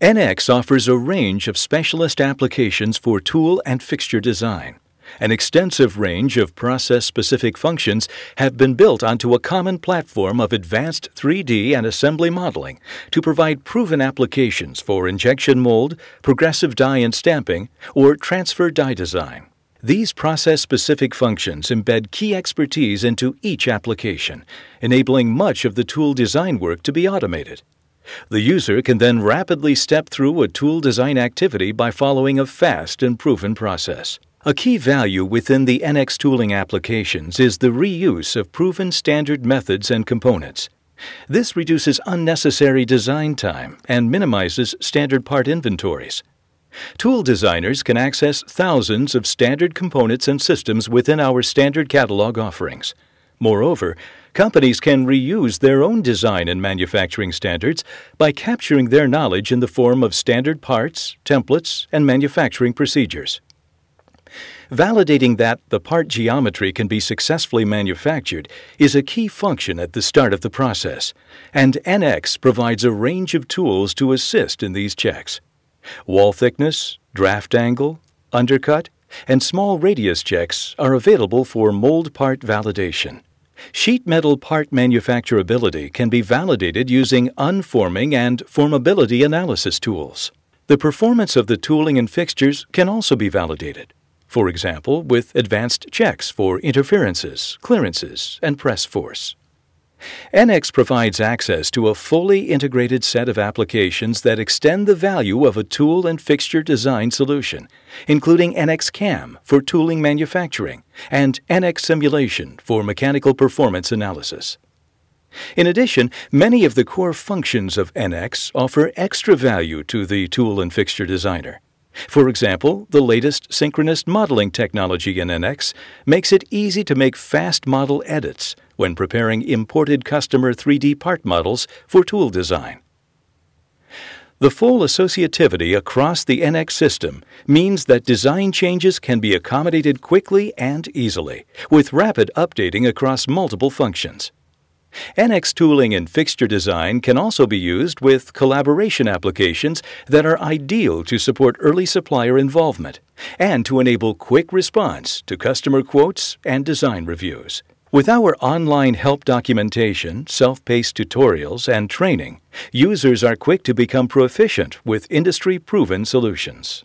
NX offers a range of specialist applications for tool and fixture design. An extensive range of process specific functions have been built onto a common platform of advanced 3D and assembly modeling to provide proven applications for injection mold, progressive die and stamping, or transfer die design. These process specific functions embed key expertise into each application, enabling much of the tool design work to be automated. The user can then rapidly step through a tool design activity by following a fast and proven process. A key value within the NX tooling applications is the reuse of proven standard methods and components. This reduces unnecessary design time and minimizes standard part inventories. Tool designers can access thousands of standard components and systems within our standard catalog offerings. Moreover, companies can reuse their own design and manufacturing standards by capturing their knowledge in the form of standard parts, templates, and manufacturing procedures. Validating that the part geometry can be successfully manufactured is a key function at the start of the process, and NX provides a range of tools to assist in these checks. Wall thickness, draft angle, undercut, and small radius checks are available for mold part validation. Sheet metal part manufacturability can be validated using unforming and formability analysis tools. The performance of the tooling and fixtures can also be validated for example, with advanced checks for interferences, clearances, and press force. NX provides access to a fully integrated set of applications that extend the value of a tool and fixture design solution, including NX CAM for tooling manufacturing and NX Simulation for mechanical performance analysis. In addition, many of the core functions of NX offer extra value to the tool and fixture designer. For example, the latest synchronous modeling technology in NX makes it easy to make fast model edits when preparing imported customer 3D part models for tool design. The full associativity across the NX system means that design changes can be accommodated quickly and easily, with rapid updating across multiple functions. NX tooling and fixture design can also be used with collaboration applications that are ideal to support early supplier involvement and to enable quick response to customer quotes and design reviews. With our online help documentation, self paced tutorials, and training, users are quick to become proficient with industry proven solutions.